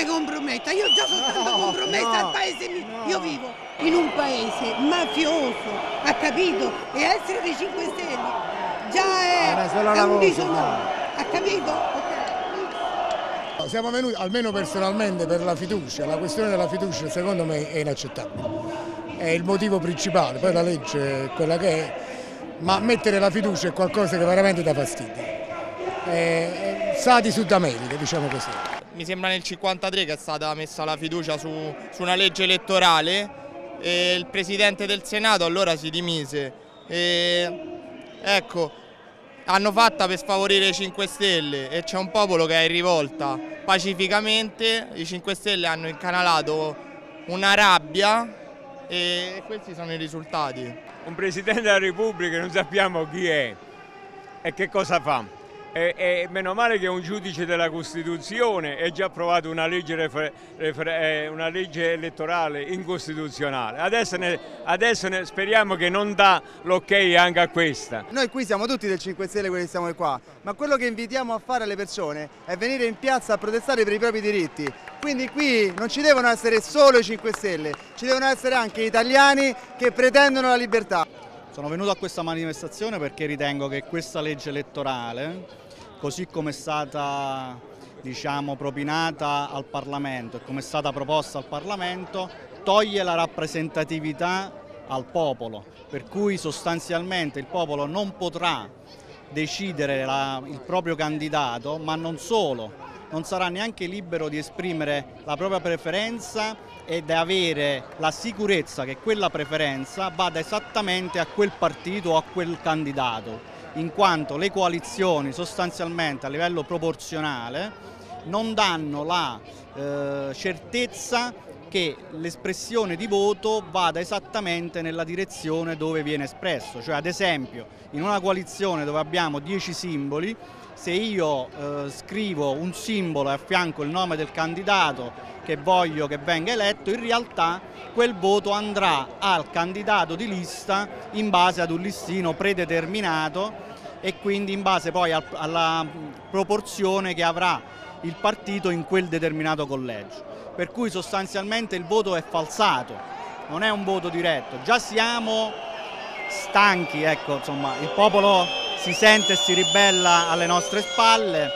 mi comprometta, io già sono stata compromessa al paese mio. Io vivo in un paese mafioso, ha capito? E essere dei 5 Stelle già è, è un disonore, ha capito? Siamo venuti, almeno personalmente, per la fiducia. La questione della fiducia secondo me è inaccettabile. È il motivo principale, poi la legge è quella che è, ma mettere la fiducia è qualcosa che veramente dà fastidio. È, sa di Sud America, diciamo così. Mi sembra nel 53 che è stata messa la fiducia su, su una legge elettorale e il Presidente del Senato allora si dimise. E, ecco, hanno fatta per sfavorire i 5 Stelle e c'è un popolo che è in rivolta. Pacificamente i 5 Stelle hanno incanalato una rabbia e questi sono i risultati. Un Presidente della Repubblica non sappiamo chi è e che cosa fa. E, e, meno male che un giudice della Costituzione ha già approvato una legge, refer, refer, eh, una legge elettorale incostituzionale. Adesso, ne, adesso ne, speriamo che non dà l'ok anche a questa. Noi qui siamo tutti del 5 Stelle quelli che siamo qua, ma quello che invitiamo a fare alle persone è venire in piazza a protestare per i propri diritti. Quindi qui non ci devono essere solo i 5 Stelle, ci devono essere anche italiani che pretendono la libertà. Sono venuto a questa manifestazione perché ritengo che questa legge elettorale, così come è stata diciamo, propinata al Parlamento e come è stata proposta al Parlamento, toglie la rappresentatività al popolo, per cui sostanzialmente il popolo non potrà decidere la, il proprio candidato, ma non solo, non sarà neanche libero di esprimere la propria preferenza e di avere la sicurezza che quella preferenza vada esattamente a quel partito o a quel candidato, in quanto le coalizioni sostanzialmente a livello proporzionale non danno la eh, certezza che l'espressione di voto vada esattamente nella direzione dove viene espresso, cioè ad esempio in una coalizione dove abbiamo 10 simboli se io eh, scrivo un simbolo e a fianco il nome del candidato che voglio che venga eletto, in realtà quel voto andrà al candidato di lista in base ad un listino predeterminato e quindi in base poi al, alla proporzione che avrà il partito in quel determinato collegio. Per cui sostanzialmente il voto è falsato, non è un voto diretto. Già siamo stanchi, ecco, insomma, il popolo si sente e si ribella alle nostre spalle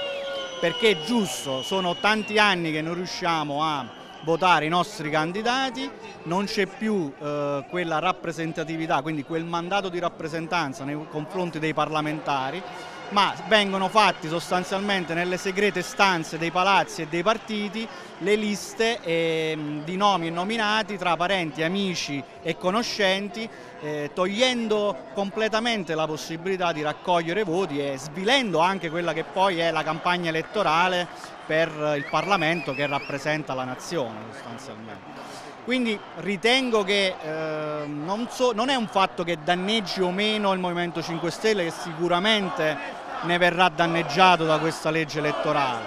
perché è giusto, sono tanti anni che non riusciamo a votare i nostri candidati, non c'è più eh, quella rappresentatività, quindi quel mandato di rappresentanza nei confronti dei parlamentari ma vengono fatti sostanzialmente nelle segrete stanze dei palazzi e dei partiti le liste eh, di nomi e nominati tra parenti, amici e conoscenti, eh, togliendo completamente la possibilità di raccogliere voti e svilendo anche quella che poi è la campagna elettorale per il Parlamento che rappresenta la nazione sostanzialmente. Quindi ritengo che eh, non, so, non, è un fatto che danneggi o meno il Movimento 5 Stelle, che sicuramente ne verrà danneggiato da questa legge elettorale,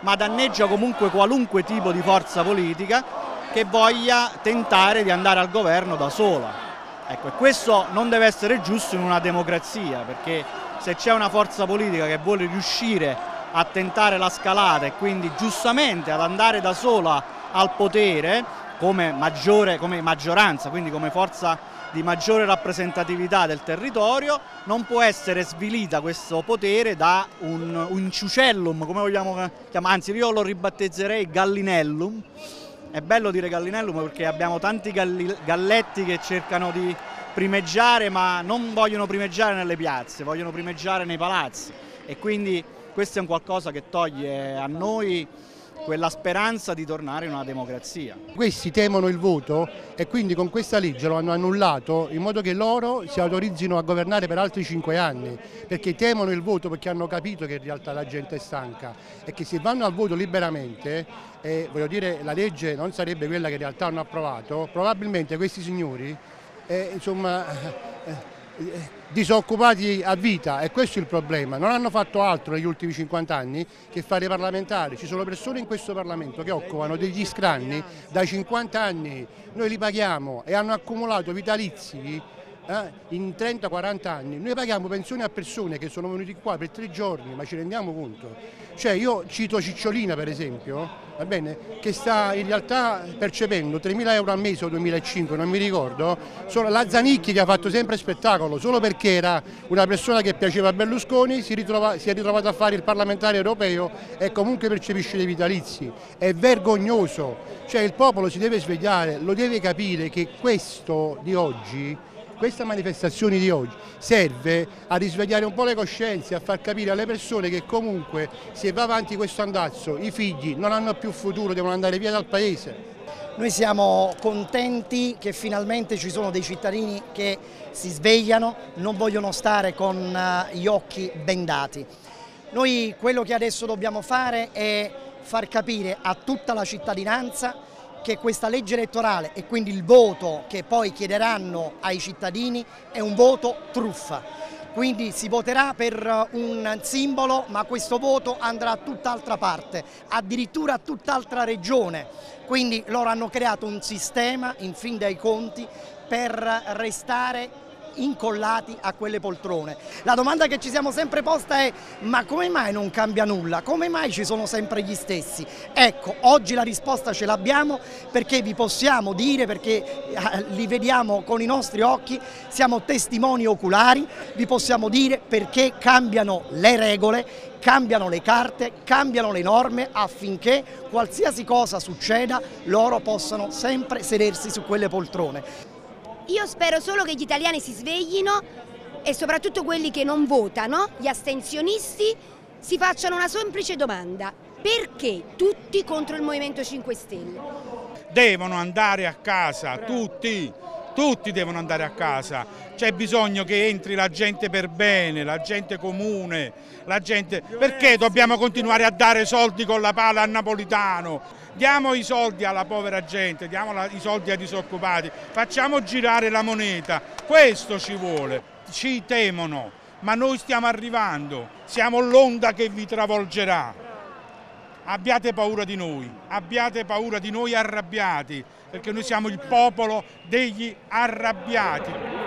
ma danneggia comunque qualunque tipo di forza politica che voglia tentare di andare al governo da sola. Ecco, e questo non deve essere giusto in una democrazia, perché se c'è una forza politica che vuole riuscire a tentare la scalata e quindi giustamente ad andare da sola al potere, come, maggiore, come maggioranza, quindi come forza di maggiore rappresentatività del territorio, non può essere svilita questo potere da un, un ciucellum, come vogliamo chiamare, anzi io lo ribattezzerei gallinellum, è bello dire gallinellum perché abbiamo tanti galli, galletti che cercano di primeggiare ma non vogliono primeggiare nelle piazze, vogliono primeggiare nei palazzi. E quindi questo è un qualcosa che toglie a noi quella speranza di tornare in una democrazia. Questi temono il voto e quindi con questa legge lo hanno annullato in modo che loro si autorizzino a governare per altri cinque anni, perché temono il voto perché hanno capito che in realtà la gente è stanca e che se vanno al voto liberamente, e voglio dire la legge non sarebbe quella che in realtà hanno approvato, probabilmente questi signori eh, insomma, eh, disoccupati a vita e questo è il problema, non hanno fatto altro negli ultimi 50 anni che fare parlamentari, ci sono persone in questo Parlamento che occupano degli scranni da 50 anni, noi li paghiamo e hanno accumulato vitalizi eh, in 30-40 anni. Noi paghiamo pensioni a persone che sono venuti qua per tre giorni, ma ci rendiamo conto? Cioè io cito Cicciolina per esempio, bene, che sta in realtà percependo 3.000 euro al mese o 2005, non mi ricordo, solo la Zanicchi che ha fatto sempre spettacolo, solo perché era una persona che piaceva a Berlusconi, si, ritrova, si è ritrovato a fare il parlamentare europeo e comunque percepisce dei vitalizi. È vergognoso, cioè il popolo si deve svegliare, lo deve capire che questo di oggi questa manifestazione di oggi serve a risvegliare un po' le coscienze, a far capire alle persone che comunque se va avanti questo andazzo i figli non hanno più futuro, devono andare via dal paese. Noi siamo contenti che finalmente ci sono dei cittadini che si svegliano, non vogliono stare con eh, gli occhi bendati. Noi quello che adesso dobbiamo fare è far capire a tutta la cittadinanza che questa legge elettorale e quindi il voto che poi chiederanno ai cittadini è un voto truffa. Quindi si voterà per un simbolo ma questo voto andrà a tutt'altra parte, addirittura a tutt'altra regione. Quindi loro hanno creato un sistema in fin dei conti per restare incollati a quelle poltrone. La domanda che ci siamo sempre posta è ma come mai non cambia nulla? Come mai ci sono sempre gli stessi? Ecco, oggi la risposta ce l'abbiamo perché vi possiamo dire, perché eh, li vediamo con i nostri occhi, siamo testimoni oculari, vi possiamo dire perché cambiano le regole, cambiano le carte, cambiano le norme affinché qualsiasi cosa succeda loro possano sempre sedersi su quelle poltrone. Io spero solo che gli italiani si sveglino e soprattutto quelli che non votano, gli astensionisti, si facciano una semplice domanda. Perché tutti contro il Movimento 5 Stelle? Devono andare a casa, tutti, tutti devono andare a casa. C'è bisogno che entri la gente per bene, la gente comune, la gente... Perché dobbiamo continuare a dare soldi con la pala a Napolitano? diamo i soldi alla povera gente, diamo i soldi ai disoccupati, facciamo girare la moneta, questo ci vuole. Ci temono, ma noi stiamo arrivando, siamo l'onda che vi travolgerà. Abbiate paura di noi, abbiate paura di noi arrabbiati, perché noi siamo il popolo degli arrabbiati.